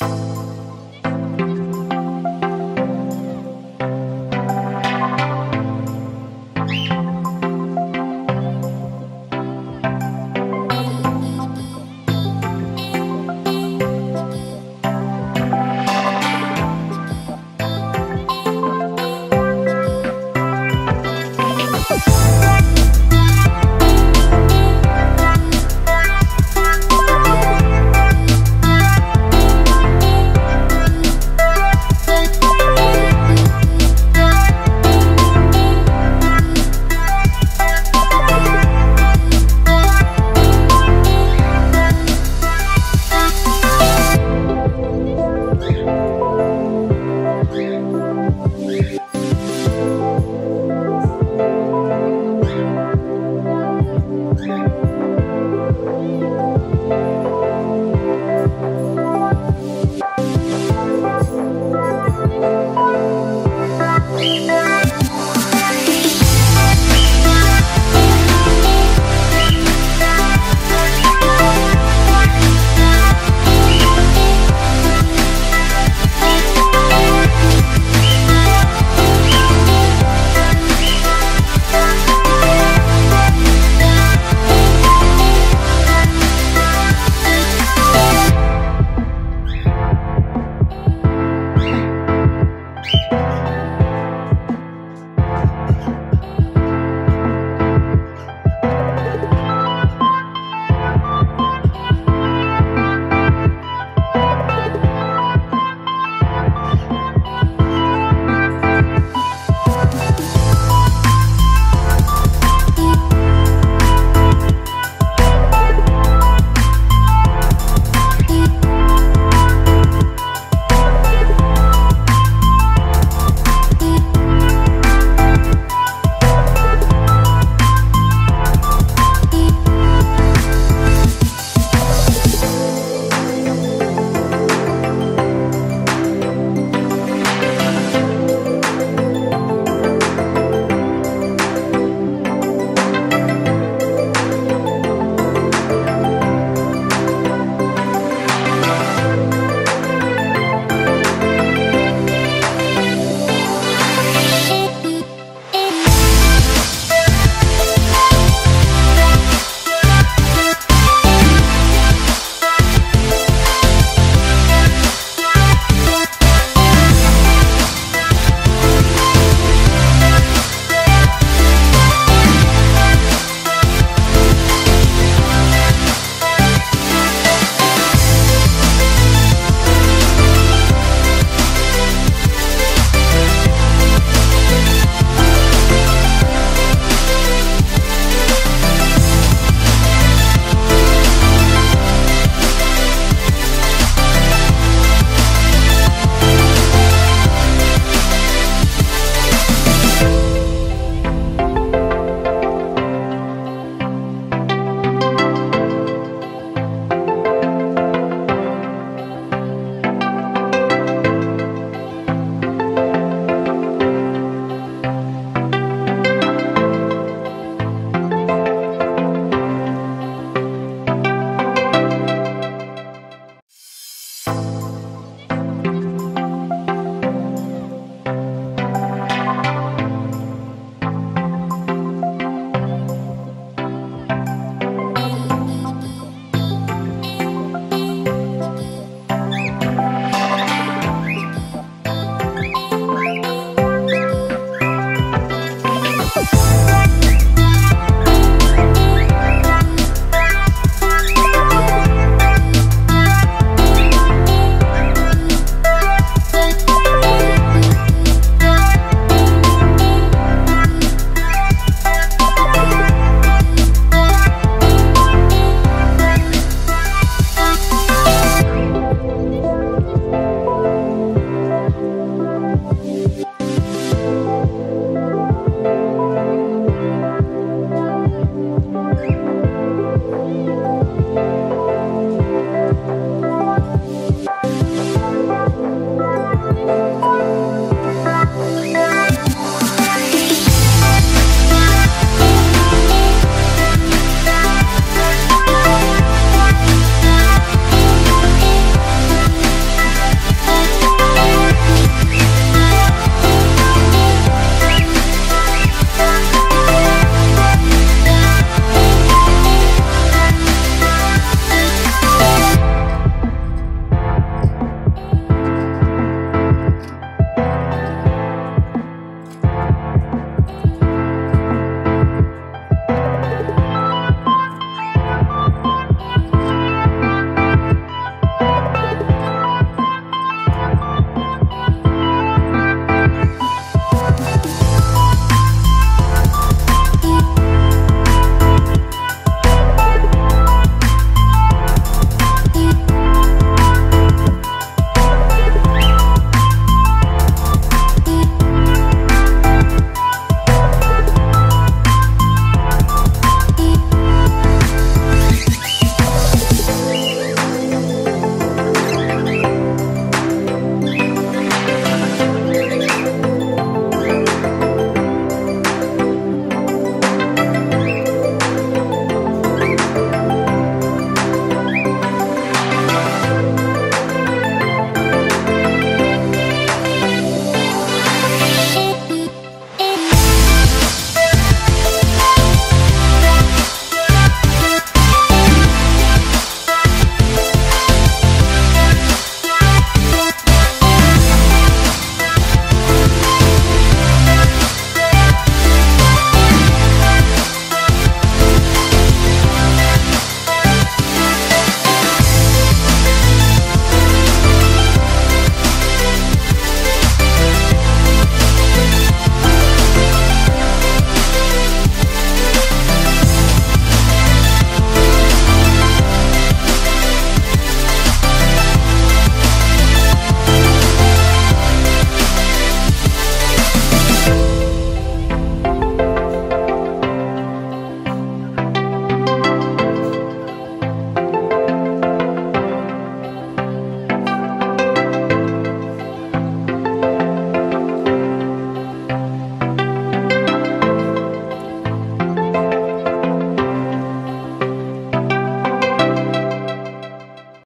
you